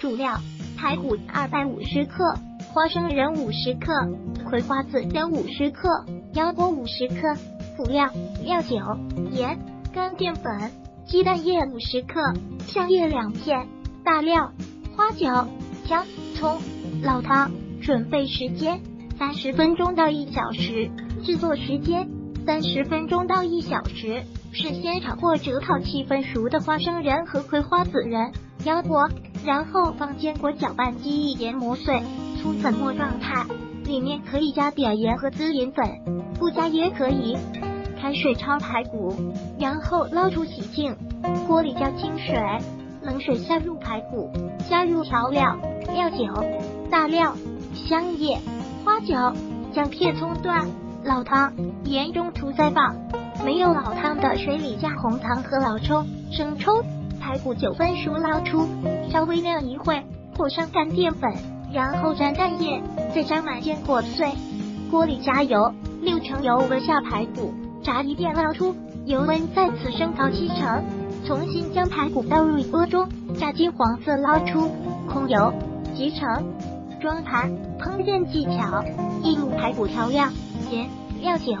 主料：排骨二百五十克，花生仁五十克，葵花籽仁五十克，腰果五十克。辅料：料酒、盐、干淀粉、鸡蛋液五十克，香叶两片。大料：花椒、姜、葱。老汤。准备时间：三十分钟到一小时。制作时间：三十分钟到一小时。是先炒或者烤七分熟的花生仁和葵花籽仁、腰果，然后放坚果搅拌机一研磨碎，粗粉末状态。里面可以加点盐和孜然粉，不加也可以。开水焯排骨，然后捞出洗净。锅里加清水，冷水下入排骨，加入调料：料酒、大料、香叶、花椒、姜片、葱段。老汤，盐中途再放。没有老汤的水里加红糖和老抽、生抽。排骨九分熟捞出，稍微晾一会，裹上干淀粉，然后沾蛋液，再沾满坚果碎。锅里加油，六成油温下排骨，炸一遍捞出，油温再次升到七成，重新将排骨倒入锅中，炸金黄色捞出，控油，即成。装盘，烹饪技巧：一入排骨调料。盐、料酒、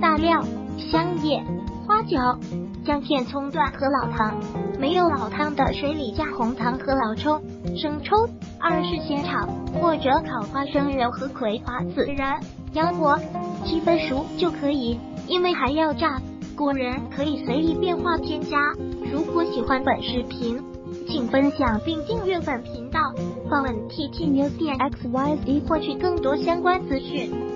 大料、香叶、花椒、姜片、葱段和老汤。没有老汤的，水里加红糖和老抽、生抽。二是先炒或者烤花生仁和葵花籽仁、腰果，七分熟就可以，因为还要炸。果仁可以随意变化添加。如果喜欢本视频，请分享并订阅本频道，访问 T T News 点 X Y Z 获取更多相关资讯。